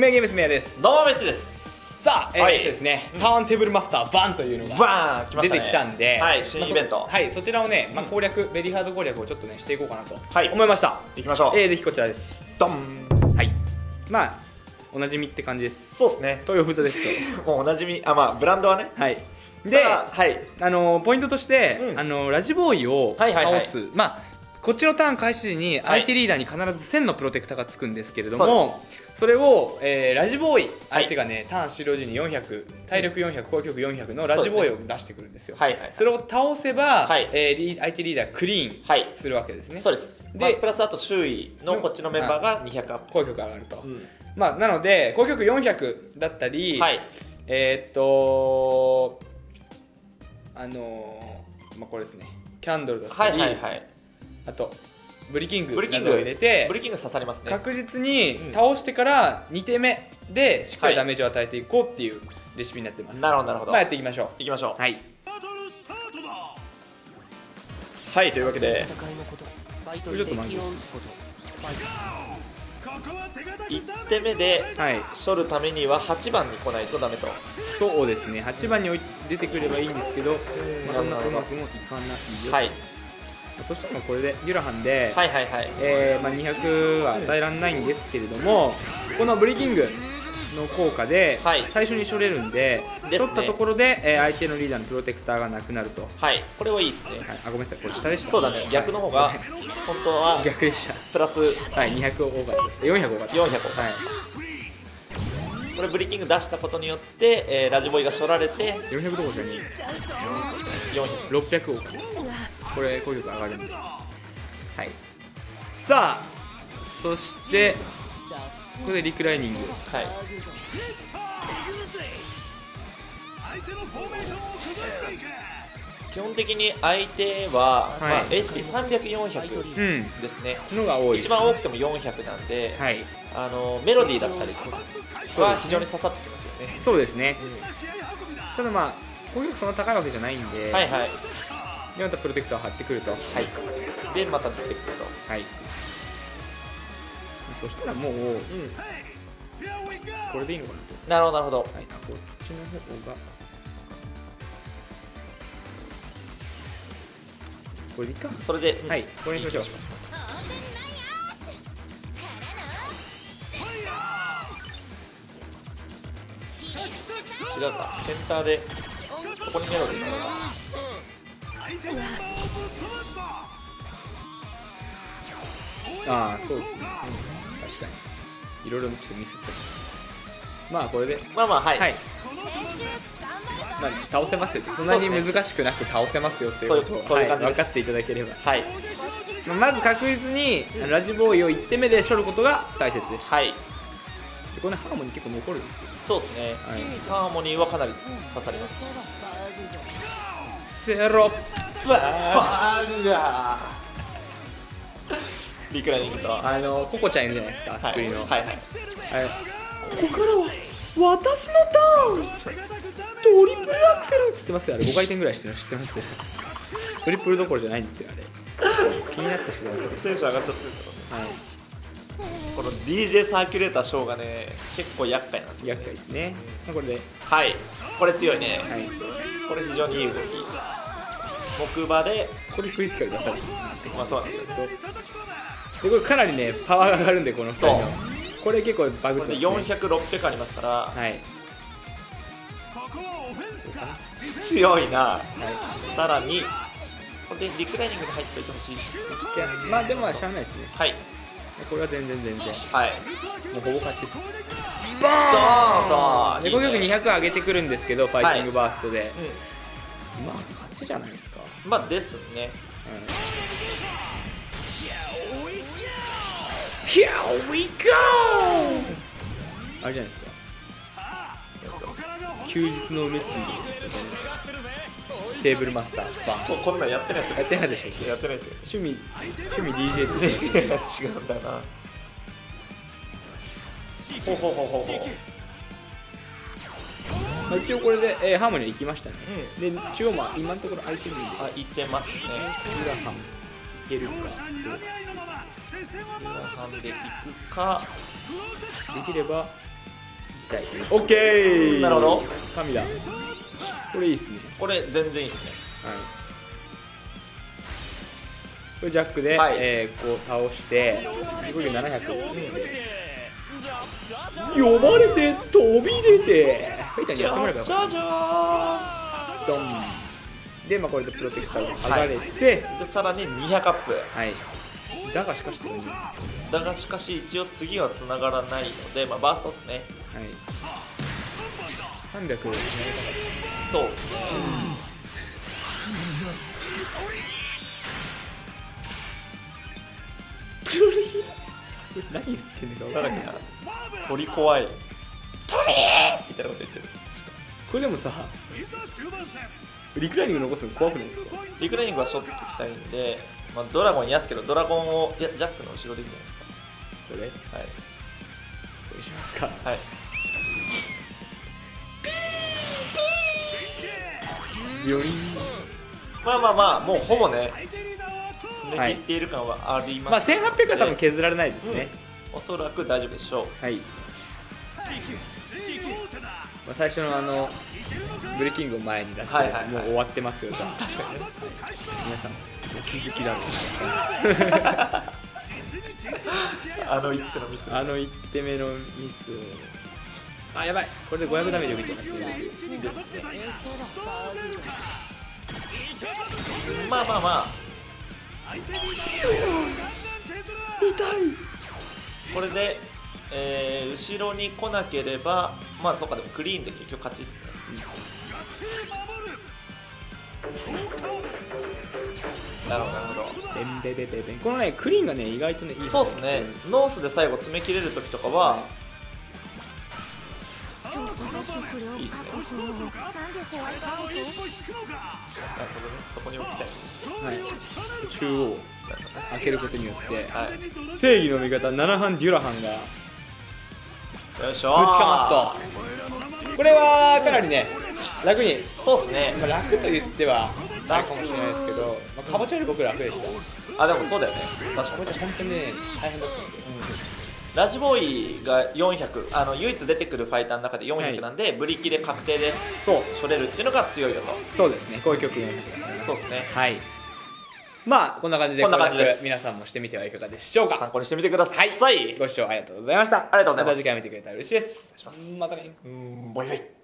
名ゲームスメアです。どうもめっちです。さあ、えーはい。えっとですね、ターンテーブルマスターバンというのが出てきたんで、はい新イベント。まあそはいそちらをね、まあ、うん攻略、ベリーハード攻略をちょっとねしていこうかなとはい。思いました、行きましょう。えー、ぜひこちらです。ドン。はい。まあおなじみって感じです。そうですね。東洋フードですと。もうおなじみあまあブランドはね。はい。でではい。あのポイントとして、うん。あのラジボーイをはいはいはい。倒す、まあこっちのターン開始時にはい。相手リーダーに必ず1000のプロテクターがつくんですけれども、でそれを、えーラジボーイはい。相手がね、ターン終了時に400体力400攻撃力400のラジボーイを出してくるんですよ。はいはいそれを倒せば、はい。えー相手リーダークリーンはい。するわけですね。そうです。でまあプラスあと周囲のこっちのメンバーが200アップ攻撃力上がると、うん。まあなので攻撃力400だったり、はい。えーっとあのーまあこれですね。キャンドルだったはいり、はいはいあとブリキングブリキング。などを入れてブリキング刺さりますね。確実にうん。倒してから2手目でしっかりはい。ダメージを与えていこうっていうレシピになってます、なるほどなるほど。まあやっていきましょ行きましょう。はい。うはいというわけで。戦いのことバイトこれちょっと待って。敵を撃つことバイ1手目ではい。処るためには8番に来ないとダメと。そうですね。8番に置い出てくればいいんですけど、まあ、そんなうまくもいかないよ、はいそしたらこれでデュラハンで、はいはいはい。えーまあ、200は与えられないんですけれどもこのブリキングの効果ではい。最初に処れるんで、ですね。処ったところで、えー相手のリーダーのプロテクターがなくなると、はい、はいこれはいいですね。あごめんなさい。これ下でした。そうだね。逆の方がはい。本当は逆でした。プラス。はい。200多かったです。400多かった400はい。これブリキング出したことによって、えーラジボイが処られて400どころじゃね400 600多かったですこれ攻撃力上がるんで。はい。さあそしてここでリクライニング。はい。基本的に相手は、まあ、はい HP300400 うん。ですね。のが多い。一番多くても400なんで、はい。あのメロディーだったりとかは非常に刺さってきますよね。そうですね。ただまあ攻撃力そんな高いわけじゃないんで、はいはいでまたプロテクターを貼ってくると。はい。でまた出てくると。はい。そしたらもううん。これでいいのかなと。なるほどなるほど。はい、あこっちの方が。これでいいか。それで、うん。はい。これにしましょう。違うか。センターでここにメロディー。がああそうですね、うん、確かに。いろいろちょっとミスっちゃった。まあこれで。まあまあはい、はい、まあ、倒せますよ。そんなに難しくなく倒せますよっていうことをそういうそういう感じです。はい分かっていただければ。はい。まあまず確実にラジボーイを1手目で処ることが大切です。はい。でこれハーモニー結構残るんですよ。そうですね、はい。ハーモニーはかなり刺さりますセロバーガーリクライニングとは？あのココちゃんいるじゃないですかい。作りの、はいはい。はいここからは私のターントリプルアクセルっつってますよあれ。5回転ぐらいしてるの知ってますよ。トリプルどころじゃないんですよあれ。気になってしまうテンション上がっちゃってるけどねはい。この DJ サーキュレーターショーがね結構厄介なんですよ。厄介ですね。まあこれで。はい。これ強いね。はい。これ非常にいい動き木馬で。これクリティカル出されてまあそうなんですよ。でこれかなりねパワーが上がるんでこの2人の。これ結構バグってね、400600ありますから。はい。強いな。はい。さらに。これでリクライニングで入っておいてほしい。まあでもしゃあないですね。はい。これは全然全然。もはい。うほぼ勝ちです。ドーン！とで攻撃いいね力200上げてくるんですけどファイティングバーストで、うまあ勝ちじゃないですか、んまあですね。Here we go! あれじゃないですか。休日の梅っちテーブルマスターバン。ここんなんやってないですやってないでしょ。やってないですよ趣味趣味 DJ ですよ 違うんだよな。ほうほうほうほうほうまあ一応これで、えーハーモニー行きましたね、うで中央も今のところ空いてるんで。あ言ってますね。ユラハンいけるかどうハンでいくかかできればたいオッケーなるほど。神だこれいいっすね。これ全然いいですね。はい。これジャックで、はい。えーこう倒してこれ700呼ばれて飛び出てフェイターにやってもらえばよかったドンで、まあ、これでプロテクターが剥がれてーんでさらに200アップはい、だがしかしはいだがしかし一応次は繋がらないので、まあ、バーストですねはい300投げたかそうですねたこいつ何言ってんのか分からんけど鳥怖い鳥みたいなこと言ってる。これでもさリクライニング残すの怖くないですか？リクライニングはショットきたいんで、まあ、ドラゴンいやすけどドラゴンをいやジャックの後ろでいいんじこれ？ゃない。ですこれしますか。かはい。はいより。まあまあまあもうほぼね詰め切っている感はありまあます、1800は多分削られないですね、おそらく大丈夫でしょう。はい、まあ、最初のあのブレイキングを前に出して、はいはいはい。もう終わってますよ確かに、はい、皆さんお気づきだろうなあの一手のミス。あの1手目のミス。あやばい。これで500ダメージを見てますね。まあまあまあ。これで、えー後ろに来なければまあそうかでもクリーンで結局勝ちですね。なるほどなるほど。ベンベベベベン。このねクリーンがね意外とねいい。そうですね。ノースで最後詰め切れる時とかは、いいですね。なるほどね。そこに置きたい。はい、中央。開けることによって。はい。正義の味方7班デュラハンがよいしょ。ぶちかますと。これはかなりね楽に、そうですね。まあ、楽と言ってはないかもしれないですけど、まあ、かぼちゃより僕楽でした。あでもそうだよね。確かに。かぼちゃ本当にね大変だったんで、ラジボーイが400あの唯一出てくるファイターの中ではい400なんで、ブリキで確定でそう。取れるっていうのが強いよと。そうですね。こういう曲400ですねそうですね。はいまあこんな感じでこんな感じです。皆さんもしてみてはいかがでしょうか。参考にしてみてください、ご視聴ありがとうございました。ありがとうございます。た次回見てくれたら嬉しいです。します。またね。うん。バイバイ